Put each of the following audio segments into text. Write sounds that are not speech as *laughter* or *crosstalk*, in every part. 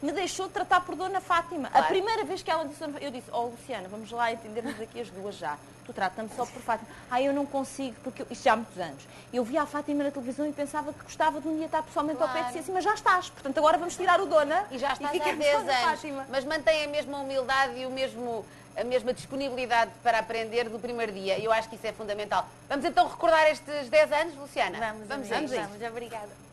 me deixou tratar por Dona Fátima. Claro. A primeira vez que ela disse, eu disse, oh Luciana, vamos lá entendermos aqui as duas já. Tu trata-me só por Fátima. Ah, eu não consigo, porque eu- isto já há muitos anos. Eu via a Fátima na televisão e pensava que gostava de um dia estar pessoalmente ao pé de si, assim, mas já estás. Portanto, agora vamos tirar o Dona E já estás há ficamos 10 com a Dona anos. Fátima. Mas mantém a mesma humildade e o mesmo, a mesma disponibilidade para aprender do primeiro dia. E eu acho que isso é fundamental. Vamos então recordar estes 10 anos, Luciana? Vamos, vamos, amigos, isso. vamos. Obrigada.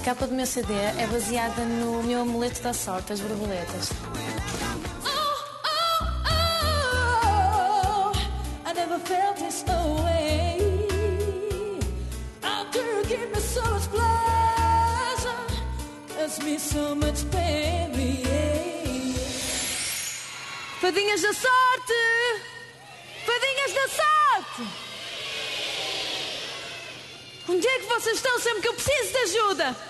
A capa do meu CD é baseada no meu amuleto da sorte, as borboletas. Oh, oh, oh. Fadinhas da sorte! Fadinhas da sorte! Onde é que vocês estão sempre que eu preciso de ajuda?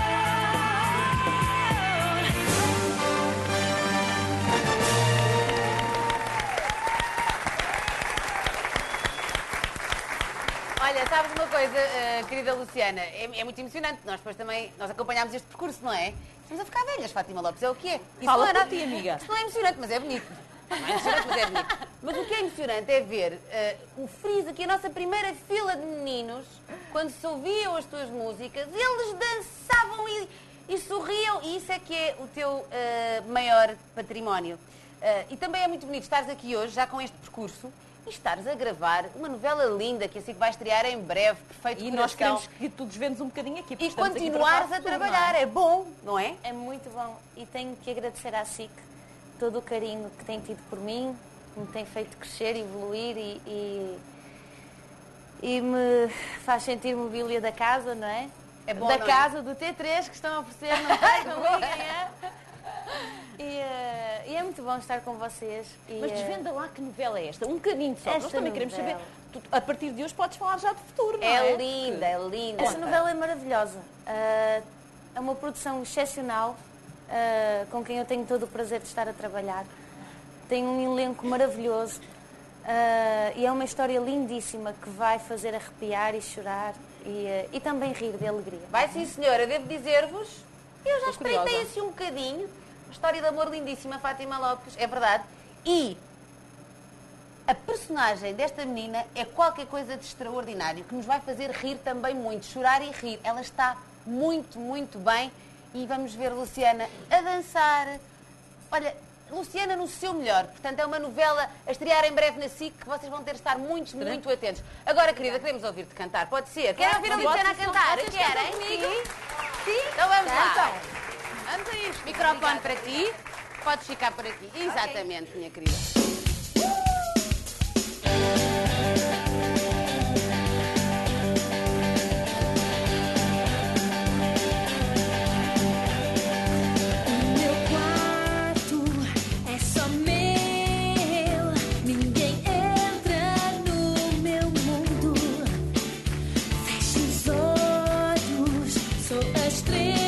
Olha, sabes uma coisa, eh, querida Luciana? É, é muito emocionante. Nós depois também nós acompanhámos este percurso, não é? Estamos a ficar velhas, Fátima Lopes, é o que é. Isso Fala não é ti, amiga. Isso não é emocionante, mas é bonito. Não é emocionante, mas é bonito. Mas o que é emocionante é ver eh, o friso aqui, a nossa primeira fila de meninos, quando se ouviam as tuas músicas, eles dançavam e, e sorriam. E isso é que é o teu eh, maior património. E também é muito bonito estares aqui hoje, já com este percurso, e estares a gravar uma novela linda que assim que vai estrear em breve, perfeito E nós queremos que tu desvendes um bocadinho aqui. E continuares a não é? trabalhar, é bom, não é? É muito bom e tenho que agradecer à SIC todo o carinho que tem tido por mim, que me tem feito crescer, evoluir e, e, e me faz sentir mobília da casa, não é? É bom, da não é? casa, do T3 que estão a oferecer, não sei *laughs* como ninguém é. E, eh, e é muito bom estar com vocês. E, Mas eh, desvenda lá que novela é esta, um bocadinho só. Nós Esta também queremos saber. novela. Tu, a partir de hoje podes falar já de futuro, não é? É linda, é linda. Esta novela é maravilhosa. Ah, é uma produção excepcional, ah, com quem eu tenho todo o prazer de estar a trabalhar. Tem um elenco maravilhoso ah, e é uma história lindíssima que vai fazer arrepiar e chorar e, e também rir de alegria. Vai sim, senhora, devo dizer-vos, eu já espreitei assim um bocadinho. História de amor lindíssima, Fátima Lopes, é verdade. E a personagem desta menina é qualquer coisa de extraordinário, que nos vai fazer rir também muito, chorar e rir. Ela está muito, muito bem. E vamos ver Luciana a dançar. Olha, Luciana no seu melhor. Portanto, é uma novela a estrear em breve na SIC que vocês vão ter de estar muito, muito atentos. Agora, querida, queremos ouvir-te cantar. Pode ser? Querem ouvir a Luciana a cantar? Querem? Sim? Sim? Então vamos lá microfone para ti. Podes ficar por aqui. Exatamente, okay. minha querida. Estrela